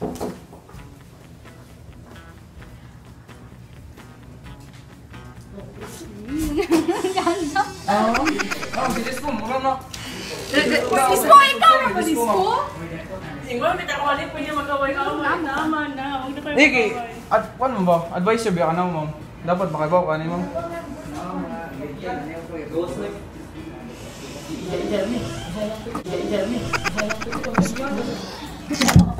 Oo. Oh, bilis mo, mura na. Bilis mo, ikaw na bilis mo. Siguro, kita ko ulit, pwede magkaway ka. Tama na, huwag na kayo magkaway. At, ano mo ba? Advice siya, biyaka na mo, ma'am. Dapat makabaw ka, ano ma'am? Jeremy, Jeremy, Jeremy, Jeremy.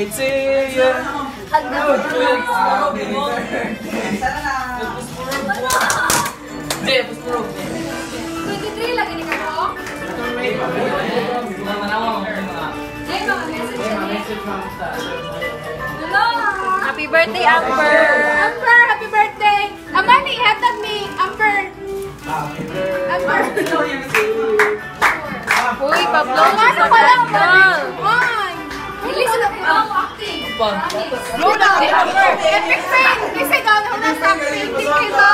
Birthday to you. Hindi, puspuro. 23 lagi ni Karo? Ay, mga message Hello! Happy birthday, Amber! Amber, happy birthday! Amani, hatag me! Amber! Amber! Uy, Pablo, Ano ka lang, Amber? Acting. Luna! Epic fail! Kasi gano'n na sa 20 kayo.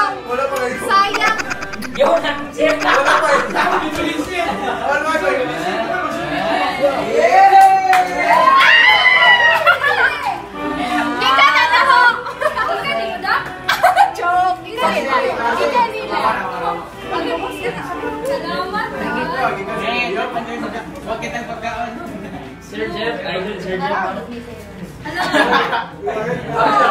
Sayang! Mo na? Joke! Ika nila! Ika nila! Salamat! Huwag kitang pagkaon. Sir Jeff, idol Sir Jeff. Hello!